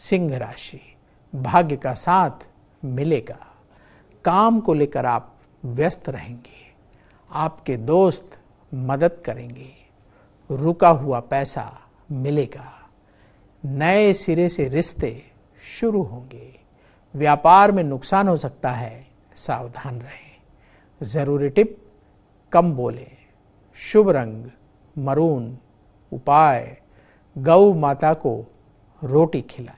सिंह राशि, भाग्य का साथ मिलेगा। काम को लेकर आप व्यस्त रहेंगे। आपके दोस्त मदद करेंगे। रुका हुआ पैसा मिलेगा। नए सिरे से रिश्ते शुरू होंगे। व्यापार में नुकसान हो सकता है। सावधान रहें। ज़रूरी टिप, कम बोले। शुभ रंग, मरून, उपाय। गौ माता को रोटी खिलाएँ।